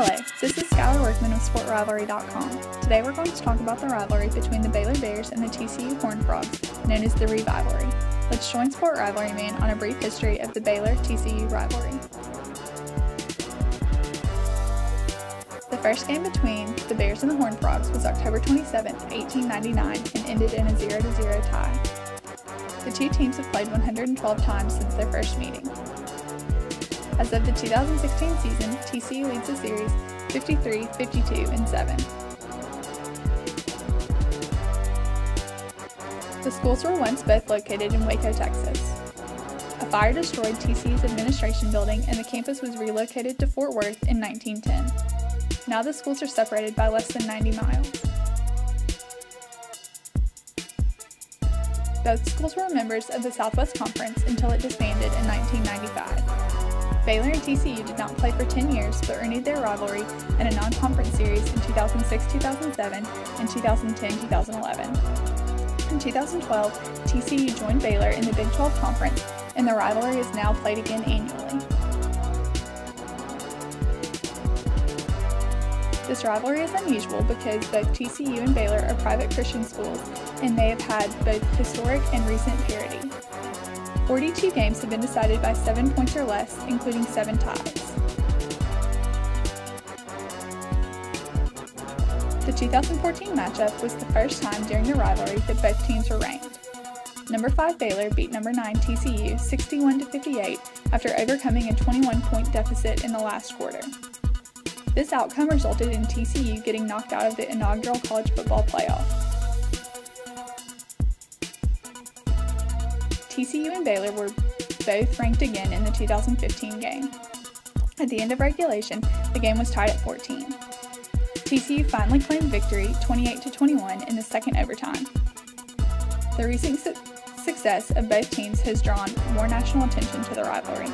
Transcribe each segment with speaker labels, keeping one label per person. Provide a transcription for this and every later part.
Speaker 1: Hello, this is Skylar Workman of SportRivalry.com. Today we're going to talk about the rivalry between the Baylor Bears and the TCU Horned Frogs, known as the Revivalry. Let's join Sport Rivalry Man on a brief history of the Baylor-TCU rivalry. The first game between the Bears and the Horned Frogs was October 27, 1899, and ended in a 0-0 tie. The two teams have played 112 times since their first meeting. As of the 2016 season, TCU leads the series 53, 52, and 7. The schools were once both located in Waco, Texas. A fire destroyed TCU's administration building and the campus was relocated to Fort Worth in 1910. Now the schools are separated by less than 90 miles. Both schools were members of the Southwest Conference until it disbanded in 1995. Baylor and TCU did not play for 10 years but renewed their rivalry in a non conference series in 2006 2007 and 2010 2011. In 2012, TCU joined Baylor in the Big 12 Conference, and the rivalry is now played again annually. This rivalry is unusual because both TCU and Baylor are private Christian schools, and they have had both historic and recent parity. 42 games have been decided by 7 points or less, including 7 ties. The 2014 matchup was the first time during the rivalry that both teams were ranked. Number 5 Baylor beat number 9 TCU 61 58 after overcoming a 21 point deficit in the last quarter. This outcome resulted in TCU getting knocked out of the inaugural college football playoff. TCU and Baylor were both ranked again in the 2015 game. At the end of regulation, the game was tied at 14. TCU finally claimed victory 28 to 21 in the second overtime. The recent su success of both teams has drawn more national attention to the rivalry.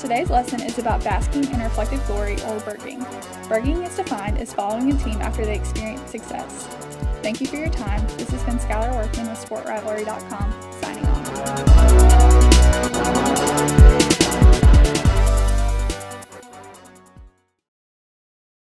Speaker 1: Today's lesson is about basking in reflected glory or BIRGing. BIRGing is defined as following a team after they experience success. Thank you for your time. This has been Skylar Workman with SportRivalry.com, signing off.